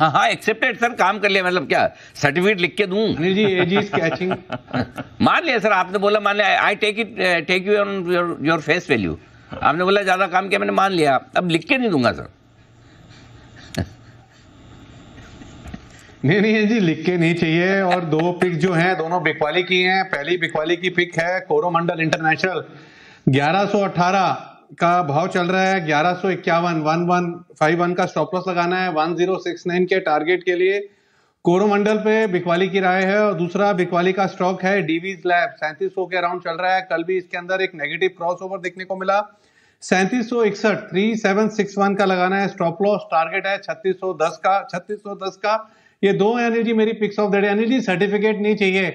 हाँ हाँ accepted sir काम कर लिया मतलब क्या सर्टिफिकेट लिख के दूँ? Anil ji edge is catching मान लिया सर आपने बोला मान लिया I take it take you on your your face value आपने बोला ज़्यादा काम किया मैंने मान लिया। अब लिख के नहीं दूँगा सर नहीं नहीं जी लिख के नहीं चाहिए और दो पिक जो हैं दोनों बिकवाली की हैं। पहली बिकवाली की पिक है कोरोमंडल इंटरनेशनल 1118 का भाव चल रहा है। ग्यारह सौ इक्यावन वन वन फाइव वन का स्टॉप लॉस लगाना है। वन ज़ीरो सिक्स नाइन के टारगेट के लिए कोरोमंडल पे बिकवाली की राय है और दूसरा बिकवाली का स्टॉक है डीवीज लैब सैंतीस के अराउंड चल रहा है। कल भी इसके अंदर एक नेगेटिव क्रॉस ओवर देखने को मिला। सैंतीस सौ इकसठ थ्री सेवन सिक्स वन का लगाना है। स्टॉप लॉस टारगेट है छत्तीस सौ दस का। छत्तीस सौ दस का। ये दो है अनिल जी मेरी picks of the Anil ji certificate नहीं चाहिए।